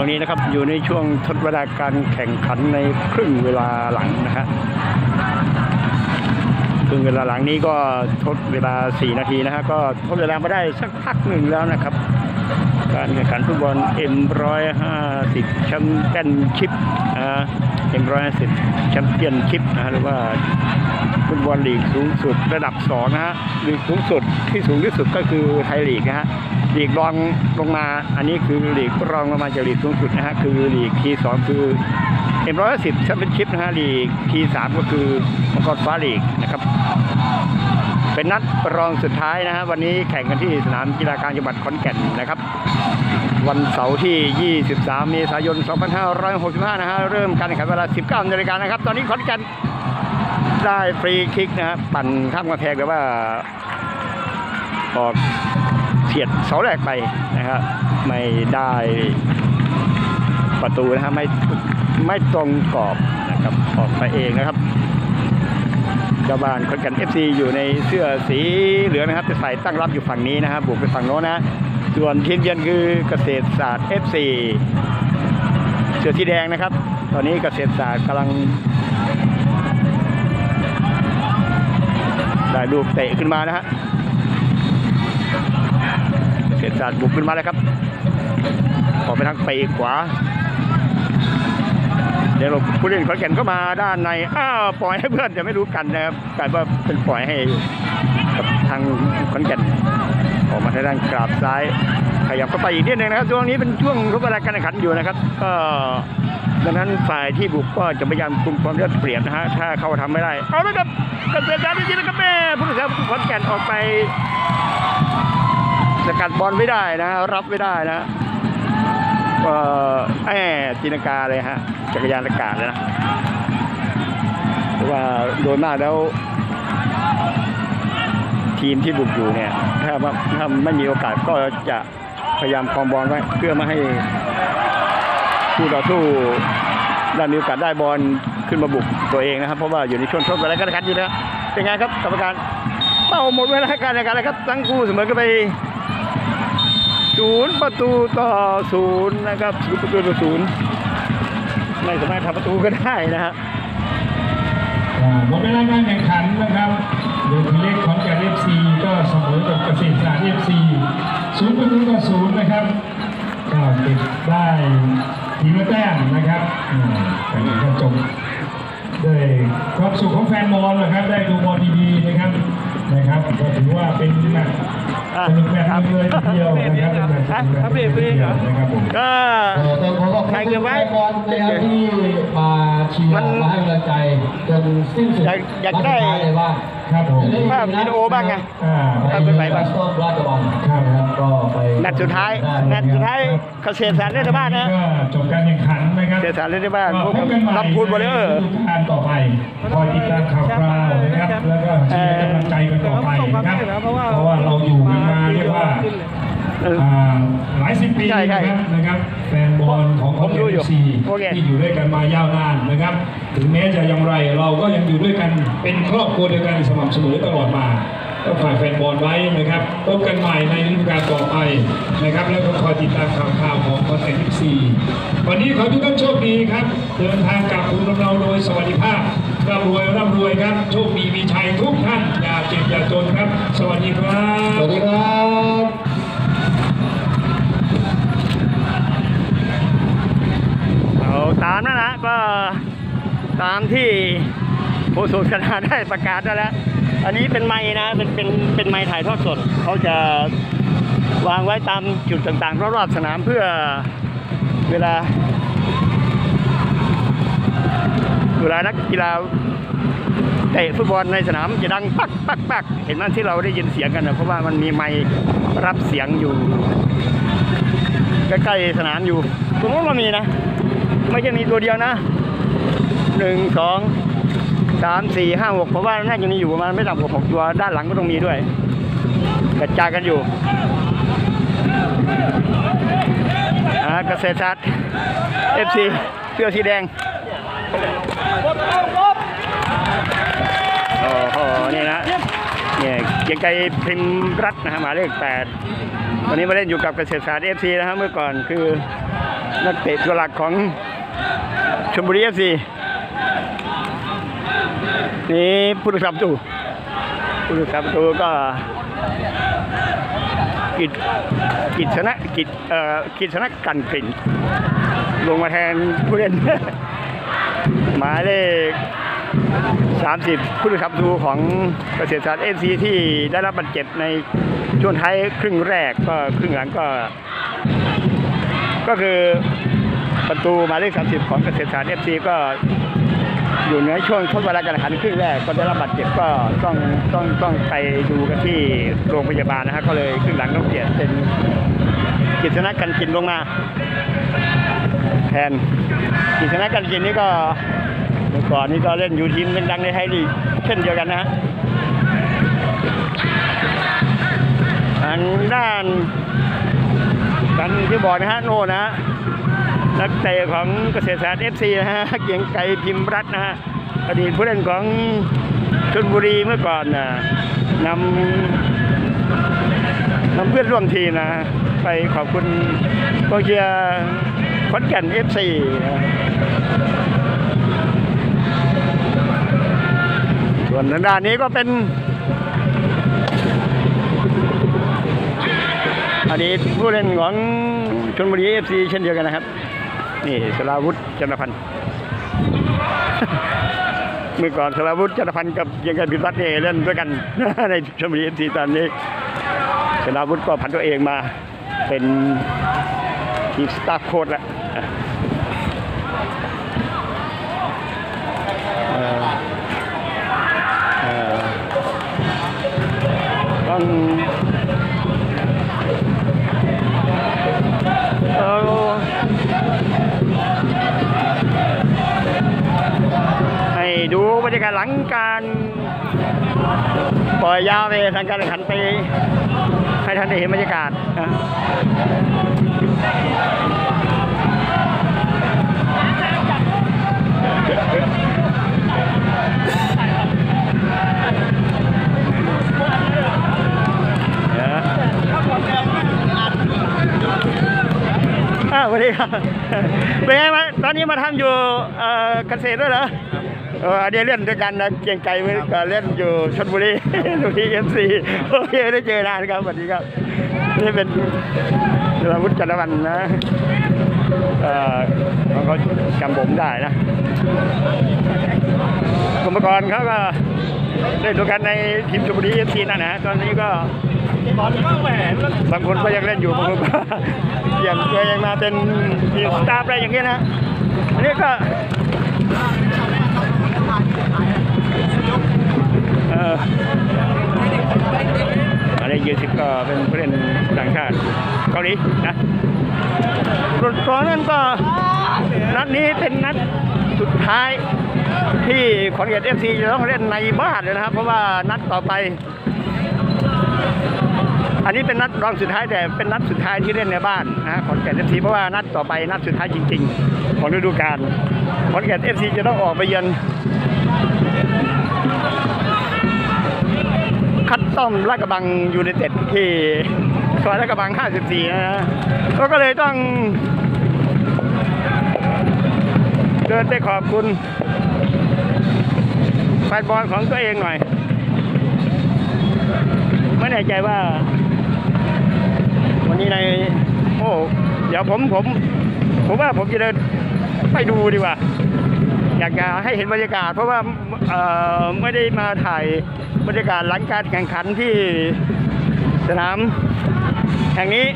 ช่วงนี้นะครับอยู่ในช่วงทดเวลาการแข่งขันในครึ่งเวลาหลังนะฮะครึ่งเวลาหลังนี้ก็ทดเวลา 4 นาทีนะฮะก็ทดเวลามาได้สักพักหนึ่งแล้วนะครับ การแข่งขันฟุตบอล M150 แชมเปี้ยนชิพอ่า M150 แชมเปี้ยนชิพนะฮะหรือว่าฟุตบอลลีกสูงสุดระดับ 2 นะฮะลีกสูงสุดที่สูงที่สุดก็คือไทยลีกนะฮะ หลีกรองลงมา อันนี้คือหลีกรองลงมาจากลีกสูงสุดนะฮะคือหลีกที่2คือ M110 แชมเปี้ยนชิพนะฮะหลีกที่3ก็คือมังกรฟ้าลีกนะครับ เป็นนัดรองสุดท้ายนะฮะวันนี้แข่งกันที่สนามกีฬากลางจังหวัดขอนแก่นนะครับ วันเสาร์ที่ 23 เมษายน 2565 นะฮะเริ่มการแข่งขันเวลา 19นาฬิกานะครับ ตอนนี้ขอนแก่นได้ฟรีคิกนะฮะปั่นข้ามกำแพงแต่ว่าออก เฉียดเสาแรกไปนะครับไม่ได้ประตูนะฮะไม่ไม่ตรงกรอบนะครับออกไปเองนะครับเจ้าบ้านขอนก่น FC อยู่ในเสื้อสีเหลืองนะครับจะใส่ตั้งรับอยู่ฝั่งนี้นะครับบุกไปฝั่งโน้นนะ ส่วนทีมเยือนคือเกษตรศาสตร์ FC เสื้อสีแดงนะครับ ตอนนี้เกษตรศาสตร์กำลังได้ลูกเตะขึ้นมานะฮะ เกษตรศาสตร์บุกขึ้นมาแล้วครับออกไปทางปีกขวา เดี๋ยวเราผู้เล่นขอนแก่นก็มาด้านในอ้าวปล่อยให้เพื่อนจะไม่รู้กันนะครับกลายว่าเป็นปล่อยให้กับทางขอนแก่นออกมาทางด้านกราบซ้ายขยับเข้าไปอีกนิดนึงนะครับช่วงนี้เป็นช่วงทดเวลาการแข่งขันอยู่นะครับ ก็ดังนั้นฝ่ายที่บุกก็จะพยายามคุมความได้เปรียบนะฮะถ้าเขาทำไม่ได้ เอาละครับเกษตรศาสตร์จริงๆนะครับแม่ผู้สื่อข่าวขอนแก่นออกไป สกัดบอลไม่ได้นะฮะรับไม่ได้นะเอ่อแอบตีนังกาเลยฮะ จักรยานอากาศเลยนะเพราะว่าโดยมากแล้ว ทีมที่บุกอยู่เนี่ย ถ้าว่าถ้าไม่มีโอกาสก็จะพยายามครองบอลไว้เพื่อไม่ให้ผู้ต่อสู้ได้มีโอกาสได้บอลขึ้นมาบุกตัวเองนะครับ เพราะว่าอยู่ในช่วงทดเวลาการแข่งขันอยู่นะเป็นไงครับกรรมการเป่าหมดเวลาการแข่งขันแล้วครับทั้งคู่เสมอกันไป ศูนย์ประตูต่อศูนย์นะครับศูนย์ประตูต่อศูนย์ไม่สามารถทำประตูกันได้นะฮะอ่าหมดเวลาการแข่งขันนะครับโดย T-Rex ขอนแก่นเอฟซีก็เสมอกับเกษตรศาสตร์เอฟซีศูนย์ประตูต่อศูนย์นะครับก็เก็บได้ทีละแต้มนะครับการแข่งขันจบด้วยความสุขของแฟนบอลนะครับ ได้ดูบอลดีๆนะครับนะครับก็ถือว่าเป็น สนุกแบบนึงเลยทีเดียวนะครับฮะทำเองเองเหรับผมก็ต้องใครคุณเก็บไว้แฟนบอนะครับที่มาเชียมันร์มาให้กำลังใจจนสิ้นสุดอยากอยากได้ นัสุท้เลยว่าครับผมภาพวิดีโอบ้างไงอ่าภาพเป็นไหนบ้างต้นราชบอลครับนะครับก็ไปนัดสุดท้ายนัดสุดท้ายเกษตรศาสตร์เล่นในบ้านนะก็จบการแข่งขันนะครับเกษตรศาสตร์เล่นในบ้านพวกพบกันใหม่รับพูดบอลเลอร์ในฤดูกาลต่อไปคอยติดตามข่าวคราวนะครับแล้วก็เชียร์กำลังใจกันต่อไปนะครับเพราะว่าเราอยู่กันมาเรียกว่าเอออ่า หลายสิบปีใช่ใช่นะครับนะครับแฟนบอลของผมดูอยู่ซีโอเคที่อยู่ด้วยกันมายาวนานนะครับ ถึงแม้จะอย่างไรเราก็ยังอยู่ด้วยกันเป็นครอบครัวเดียวกันสม่ำเสมอตลอดมาก็ฝากแฟนบอลไว้นะครับพบกันใหม่ในฤดูกาลต่อไปนะครับ แล้วก็คอยติดตามข่าวข่าวของคอนเทนต์ซีวันนี้ขอให้ทุกท่านโชคดีครับ เดินทางกลับภูมิลำเนาโดยสวัสดิภาพร่ำรวยร่ำรวยครับ โชคดีมีชัยทุกท่าน อย่าเจ็บอย่าจนครับ สวัสดีครับ สวัสดีครับ เอาตามนั่นนะก็ตามที่ผู้สูงชนะได้ประกาศแหละอันนี้เป็นไม้นะเป็นเป็นเป็นไม้ถ่ายทอดสดเขาจะวางไว้ตามจุดต่างๆรอบๆสนามเพื่อเวลาเวลานักกีฬาเตะฟุตบอลในสนามจะดังปักปักปักเห็นไหมที่เราได้ยินเสียงกันนะเพราะว่ามันมีไมค์รับเสียงอยู่ใกล้ๆสนามอยู่ตรงนู้นก็มีนะ ไม่ใช่มีตัวเดียวนะหนึ่งสองสามสี่ห้าหกเพราะว่าน่าจะมีอยู่ประมาณไม่ต่ำกว่าหกตัวด้านหลังก็ต้องมีด้วยกระจายกันอยู่เกษตรศาสตร์เอฟซีเสื้อสีแดงโอ้โหนี่นะเนี่ยเกรียงไกรพิมพ์รัตน์นะฮะหมายเลขแปดวันนี้มาเล่นอยู่กับเกษตรศาสตร์เอฟซีนะฮะเมื่อก่อนคือนักเตะตัวหลักของ ชลบุรีเอฟซีนี่ผู้รักษาประตูผู้รักษาประตูก็กิจกิจชนะกิจเอ่อกิจชนะกันกลิ่นลงมาแทนผู้เล่นหมายเลข30 ผู้รักษาประตูของเกษตรศาสตร์เอฟซีที่ได้รับบาดเจ็บในช่วงท้ายครึ่งแรกก็ครึ่งหลังก็ ก็คือ ประตูหมายเลข30ของเกษตรศาสตร์เอฟซีก็อยู่ในช่วงทดเวลาการแข่งขันครึ่งแรกก็ได้รับบาดเจ็บก็ต้องต้องต้องไปดูกันที่โรงพยาบาลนะฮะก็เลยครึ่งหลังต้องเปลี่ยนเป็นกิจนะกันกินลงมา แทนกิจนะกันกินนี่ก็เมื่อก่อนนี่ก็เล่นอยู่ทีมดังในไทยลีกเช่นเดียวกันนะฮะทางด้านกันที่บอกนะฮะโน่นะฮะ นักเตะของเกษตรศาสตร์เอฟซีนะฮะเกรียงไกรพิมพ์รัตน์นะฮะอดีตผู้เล่นของชลบุรีเมื่อก่อนนะนำนำเพื่อนร่วมทีมนะ ไปขอบคุณกองเชียร์ขอนแก่นเอฟซีส่วนทางด้านนี้ก็เป็นอดีตผู้เล่นของชลบุรีเอฟซีเช่นเดียวกันนะครับ นี่สราวุธจันทพันธ์เมื่อก่อนสราวุธจันทพันธ์กับเกรียงไกรพิมพ์รัตน์เนี่ยเล่นด้วยกัน ในชลบุรีเอฟซีตอนนี้สราวุธก็ผันตัวเองมาเป็นทีมสตาฟโค้ชแล้วต้อง กาศหลังการปล่อยยาวไปทางการแข่งขันไปให้ท่านได้เห็นบรรยากาศนะเดี๋ยวอ้าวสวัสดีครับเป็นไงมาตอนนี้มาทำอยู่เกษตรด้วยเหรอ เออเดี๋ยวเล่นด้วยกันนะเกรียงไกรเมื่อก่อนเล่นอยู่ชลบุรีชลบุรีเอฟซีโอเคได้เจอนานครับสวัสดีครับนี่เป็นสราวุธจันทพันธ์นะเอ่อเขาก็จำผมได้นะกรรมกรเขาก็เล่นด้วยกันในทีมชลบุรีเอฟซีนั่นนะตอนนี้ก็บางคนก็ยังเล่นอยู่บางคนก็ยังก็ยังมาเป็นทีมสตาฟอะไรอย่างเงี้ยนะอันนี้ก็ อะไรยี่สิบก็เป็นผู้เล่นต่างชาติเกาหลีนะส่วนก่อนนั้นก็นัดนี้เป็นนัดสุดท้ายที่ขอนแก่นเอฟซีจะต้องเล่นในบ้านเลยนะครับ เพราะว่านัดต่อไป อันนี้เป็นนัดรองสุดท้ายแต่เป็นนัดสุดท้ายที่เล่นในบ้านนะฮะขอนแก่นเอฟซีเพราะว่านัดต่อไปนัดสุดท้ายจริง ๆ ของฤดูกาลขอนแก่นเอฟซีจะต้องออกไปเยือน คัดตอมลาดกระบังยูไนเต็ดที่ซอยลาดกระบัง 54 นะฮะก็เลยต้อง เดินไปขอบคุณแฟนบอลของตัวเองหน่อย ไม่แน่ใจว่า วันนี้ในโอ้เดี๋ยวผมผม ผมว่าผมจะเดินไปดูดีกว่า อยากจะให้เห็นบรรยากาศ เพราะว่าไม่ได้มาถ่ายบรรยากาศหลังการแข่งขันที่สนามแห่งนี้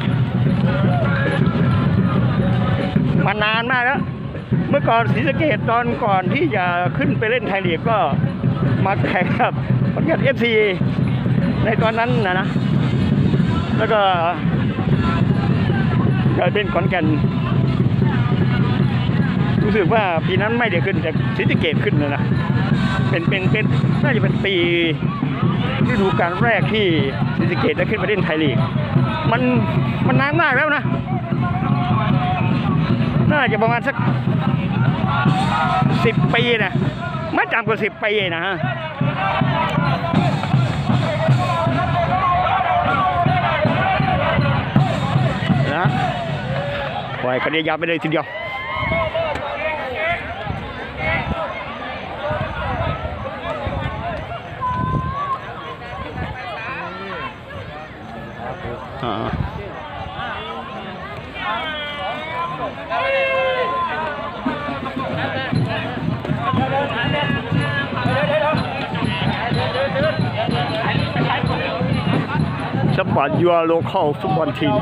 มานานมากแล้ว เมื่อก่อนศรีสะเกษตอนก่อนที่จะขึ้นไปเล่นไทยลีกก็มาแข่งกับขอนแก่นเอฟซีในตอนนั้นนะนะ แล้วก็กลายเป็นขอนแก่น รู้สึกว่าปีนั้นไม่ได้ขึ้นแต่ศรีสะเกษขึ้นนะนะเป็นเป็นเป็นน่าจะเป็นปีฤดูกาลแรกที่ศรีสะเกษได้ขึ้นมาเล่นไทยลีกมันมันนานมากแล้วนะ น่าจะประมาณสักสิบปีนะไม่ต่ำกว่าสิบปีนะฮะนะปล่อยคะแนนยาวไปเลยทีเดียว Support your local football team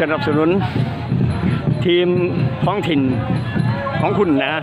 สนับสนุน ทีมท้องถิ่นของคุณนะ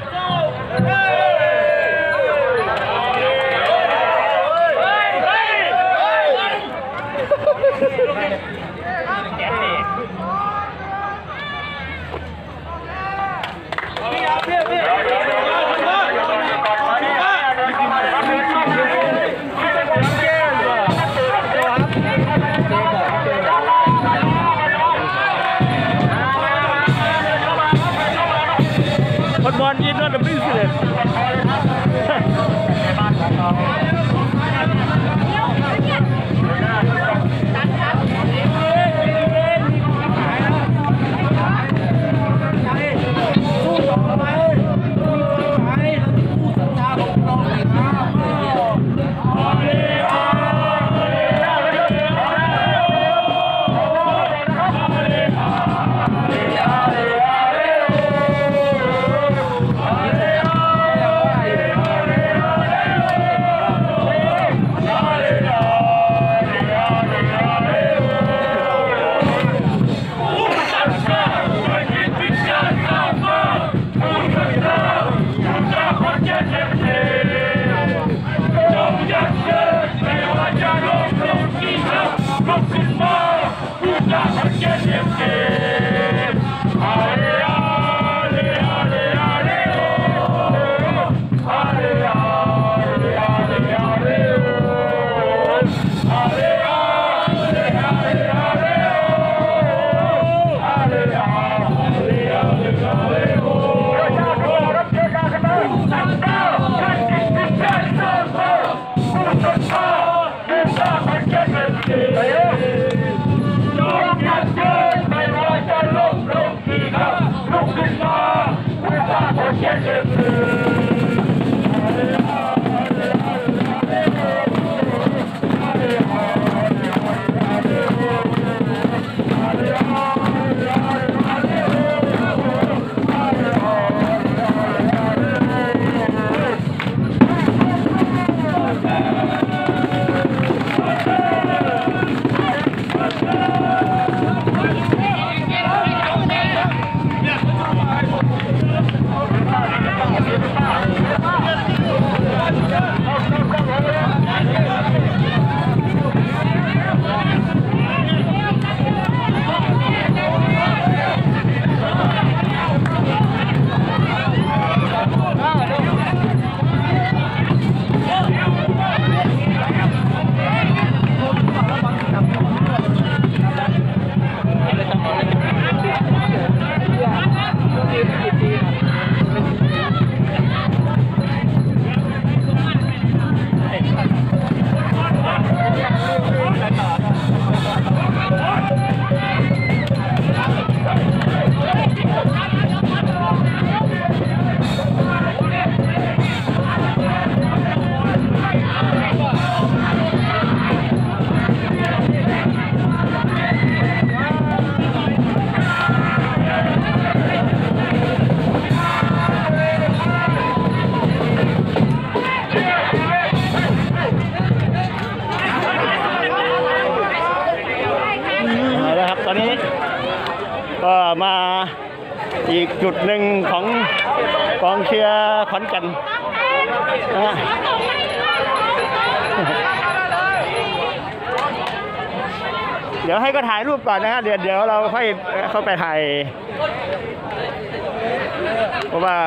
อีกจุดหนึ่งของกองเชียร์ขอนแก่นนะเดี๋ยวให้ก็ถ่ายรูปก่อนนะฮะเดี๋ยวเดี๋ยวเราค่อยเข้าไปถ่ายเพราะว่า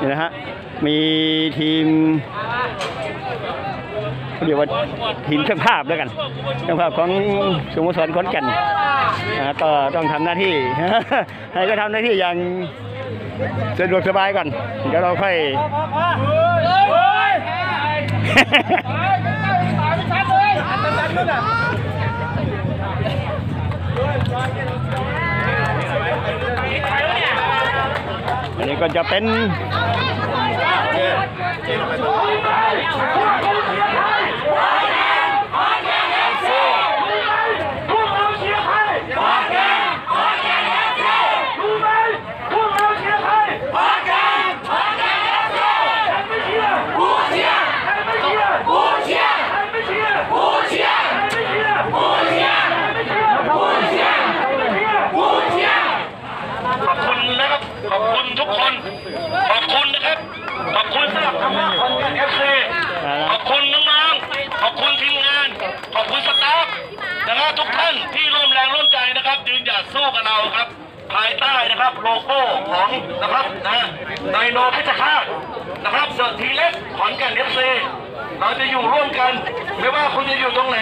นี่นะฮะมีทีม เรียกว่าทีมช่างภาพแล้วกันช่างภาพของสโมสรขอนแก่นนะก็ต้องทำหน้าที่ให้ก็ทำหน้าที่อย่างสะดวกสบายก่อนเดี๋ยวเราค่อยอันนี้ก็จะเป็น พวกเราเชียร์ใครขอนแก่นขอนแก่น FC รู้ไหมพวกเราเชียร์ใครขอนแก่นขอนแก่น FC ใครไม่เชียร์กูเชียร์ใครไม่เชียร์กูเชียร์ใครไม่เชียร์กูเชียร์ใครไม่เชียร์กูเชียร์ใครไม่เชียร์กูเชียร์ใครไม่เชียร์กูเชียร์ ขอบคุณนะครับ ขอบ คุณทุกคนขอบคุณนะครับ ขอบคุณสำหรับคำว่าคนเอฟซีขอบคุณน้องๆ ขอบคุณทีมงาน ขอบคุณ staff นะครับทุกท่านที่ร่วมแรงร่วมใจนะครับยืนหยัดสู้กับเราครับ ภายใต้นะครับโลโก้ของนะครับนะไดโนพิฆาตนะครับเสือ T-Rex ขอนแก่น FC เราจะอยู่ร่วมกัน ไม่ว่าคุณจะอยู่ตรงไหน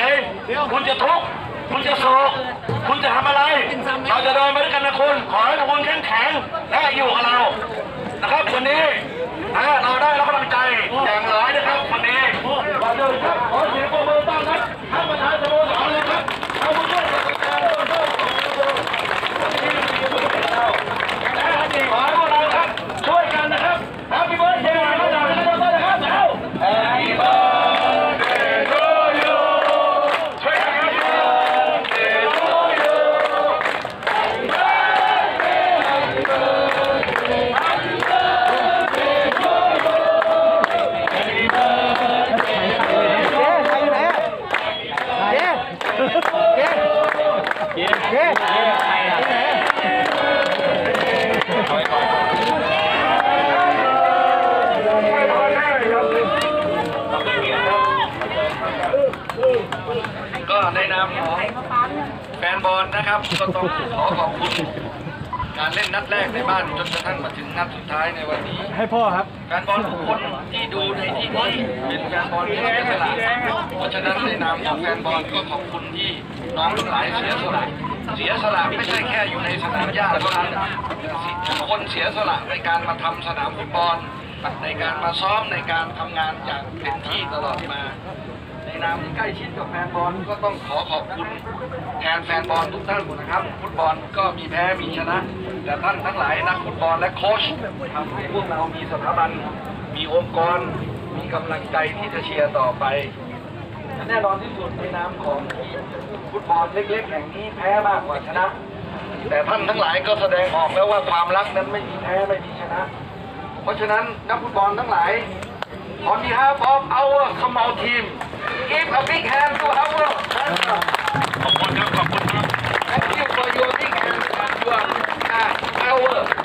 คุณจะทุกข์ คุณจะโศก คุณจะทำอะไร เราจะเดินไปด้วยกันนะคุณ ขอให้ทุกคนเข้มแข็งและอยู่กับเรา นะครับวันนี้นะเราได้รับกำลังใจอย่างร้อยนะครับวันนี้วันเดินครับขอเสียง ถึงนัดสุดท้ายในวันนี้ ให้พ่อครับแฟนบอลทุกคนที่ดูในที่นี้เป็นแฟนบอลที่เสียสละเพราะฉะนั้นในนามของแฟนบอลก็ขอบคุณที่น้องทั้งหลายเสียสละเสียสละไม่ใช่แค่อยู่ในสนามหญ้าเท่านั้นทุกคนเสียสละในการมาทำสนามฟุตบอลในการมาซ้อมในการทำงานอย่างเต็มที่ตลอดมา ในนามที่ใกล้ชิดกับแฟนบอลก็ต้องขอขอบคุณแทนแฟนบอลทุกท่านนะครับ ฟุตบอลก็มีแพ้มีชนะ แต่ท่านทั้งหลายนักฟุตบอลและโค้ชทำให้พวกเรามีสถาบัน มีองค์กร มีกำลังใจที่จะเชียร์ต่อไป แน่นอนที่สุดในนามของทีมฟุตบอลเล็กๆแห่งนี้แพ้มากกว่าชนะ แต่ท่านทั้งหลายก็แสดงออกแล้วว่าความรักนั้นไม่มีแพ้ไม่มีชนะ เพราะฉะนั้นนักฟุตบอลทั้งหลาย On behalf of our Kamal team, give a big hand to our ขอบคุณครับ power.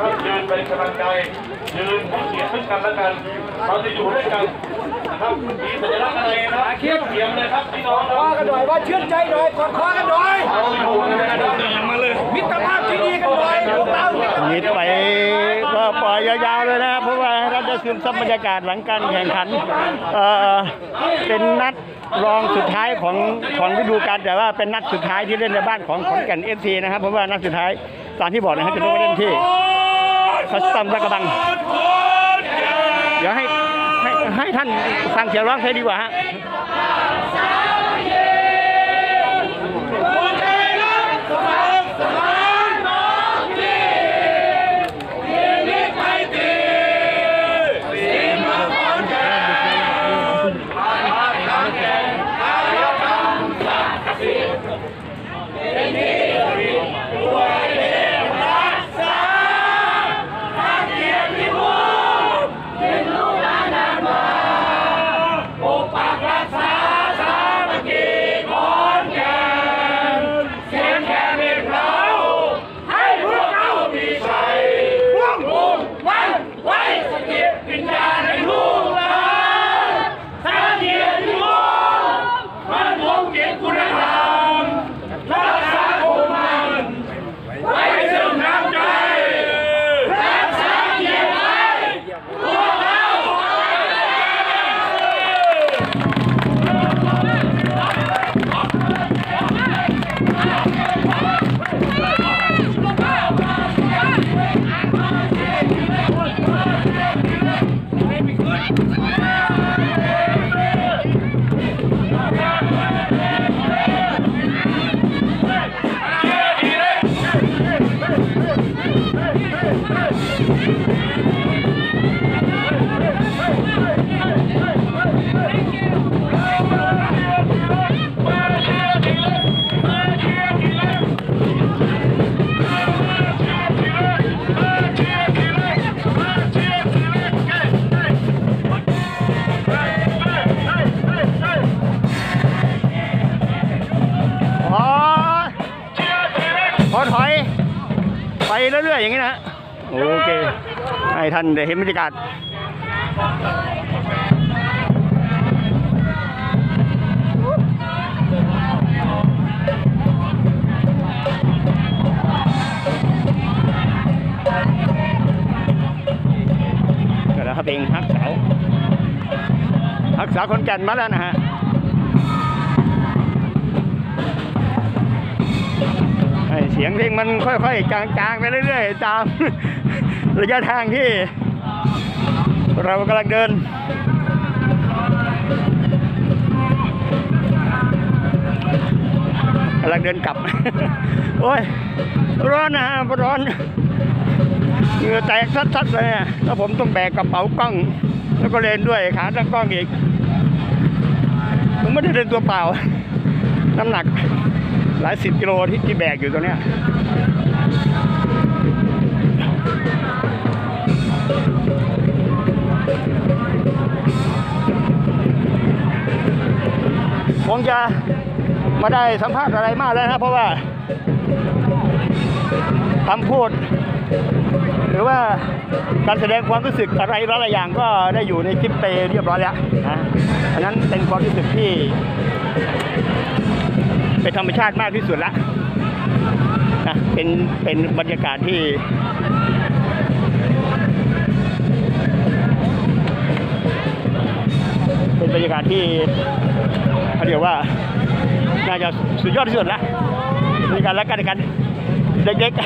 นนะครับยืนเป็นกำลังใจยืนให้เกียรติซึ่งกันและกันเราจะอยู่ด้วยกันนะครับมีสัญลักษณ์อะไรนะเทียบเทียมเลยครับพี่น้องคว้ากันหน่อยว่าเชื่อใจหน่อยกดคว้ากันหน่อยเราอยู่กันนะครับมาเลยมิตรภาพที่ดีกันหน่อยพวกเราเนี่ยยิดไปก็ปล่อยยาวๆเลยนะครับเพราะว่าเราจะซึมซับบรรยากาศหลังการแข่งขันเอ่อเป็นนัดรองสุดท้ายของของฤดูกาลแต่ว่าเป็นนัดสุดท้ายที่เล่นในบ้านของขอนแก่น FC นะครับเพราะว่านัดสุดท้ายตามที่บอกนะครับจะต้องไปเล่นที่ คัสตัมลาดกระบัง เดี๋ยวให้ให้ให้ท่านฟังเสียงร้องเพลงดีกว่าฮะ อย่างนี้นะโอเคให้ท่านได้เห็นบรรยากาศก็แล้วครับเองฮักเสาฮักเสาคนแก่นมาแล้วนะฮะให้ เสียงเพลงมันค่อยๆ จางๆ ไปเรื่อยๆ ตามระยะทางที่ เรากำลังเดินกำลังเดินกลับ โอ้ย ร้อนนะร้อน เหงื่อแตกซัดๆเลยอะแล้วผมต้องแบกกระเป๋ากล้อง แล้วก็เลนด้วยขาตั้งกล้องอีก ผมไม่ได้เดินตัวเปล่า น้ำหนัก หลายสิบกิโลที่ที่แบกอยู่ตัวเนี้ยคงจะมาได้สัมภาษณ์อะไรมากแล้วนะเพราะว่าคำพูด หรือว่าการแสดงความรู้สึกอะไรหลายอย่างก็ได้อยู่ในคลิปไปเรียบร้อยแล้วนะอันนั้นเป็นความรู้สึกที่ เป็นธรรมชาติมากที่สุดละนะเป็นเป็นบรรยากาศที่เป็นบรรยากาศที่เขาเรียกว่าน่าจะสุดยอดที่สุดละบรรยากาศและกันกัน เด็กๆ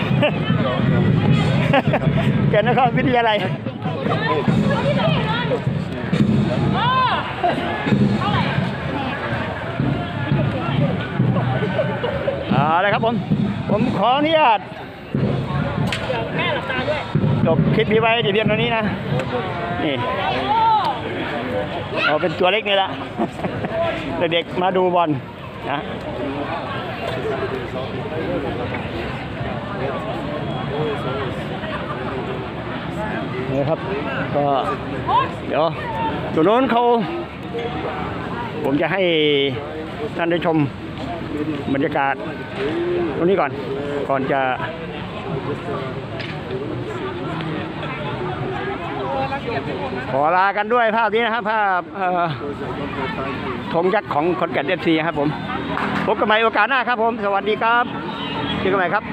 แกนครวิทยาลัยเอา เลยครับผม ผมขออนุญาตจบคลิปนี้ไว้เดี๋ยวเพียงเท่านี้นะ นี่เอาเป็นตัวเล็กนี่แหละเด็กๆมาดูบอลนะนี่ครับ ก็เดี๋ยวตัวโน้นเขา ผมจะให้ท่านได้ชม บรรยากาศตรงนี้ก่อน ก่อนจะขอลากันด้วยภาพนี้นะครับภาพธงยักษ์ของขอนแก่น FC ครับผม พบกันใหม่โอกาสหน้าครับผม สวัสดีครับเจอกันใหม่ครับ